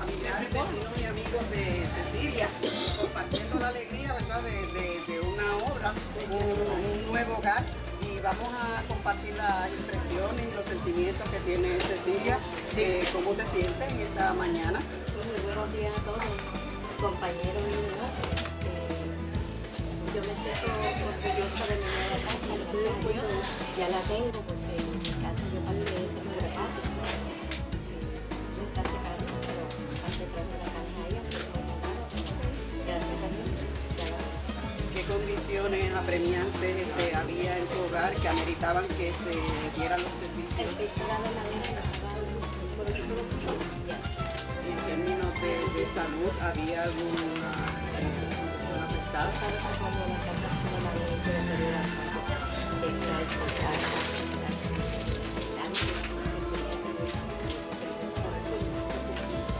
familiares, vecinos y amigos de Cecilia, compartiendo la alegría ¿verdad? De, de- una obra, un, nuevo hogar. Y vamos a compartir las impresiones y los sentimientos que tiene Cecilia. ¿Cómo te sientes en esta mañana? Sí, buenos días a todos, compañeros y demás. Eh, yo me siento orgullosa de mi nueva casa. Ya la tengo condiciones apremiantes este, había en tu hogar que ameritaban que se dieran los servicios? En términos de, de salud, ¿había alguna afectada?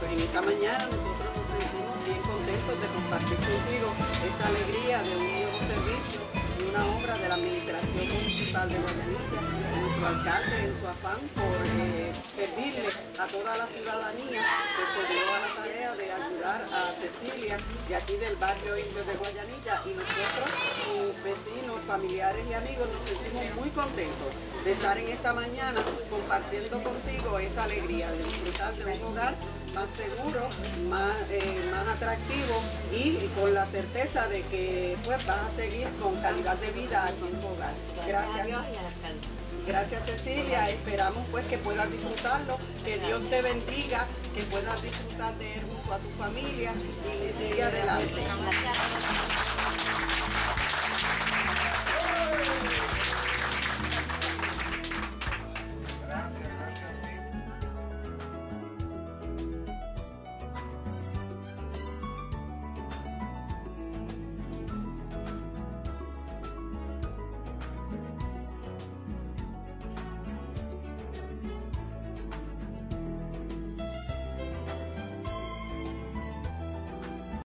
Pues en esta mañana nosotros nos sentimos bien contentos de compartir contigo esa alegría Administración Municipal de Guayanilla. Nuestro alcalde en su afán por eh, servirle a toda la ciudadanía que se dio a la tarea de ayudar a Cecilia de aquí del barrio indio de Guayanilla y nosotros, familiares y amigos, nos sentimos muy contentos de estar en esta mañana compartiendo contigo esa alegría de disfrutar de un hogar más seguro, más, eh, más atractivo y, con la certeza de que pues vas a seguir con calidad de vida aquí en tu hogar. Gracias a Gracias. Cecilia, esperamos pues que puedas disfrutarlo, que Dios te bendiga, que puedas disfrutar de él junto a tu familia y sigue adelante.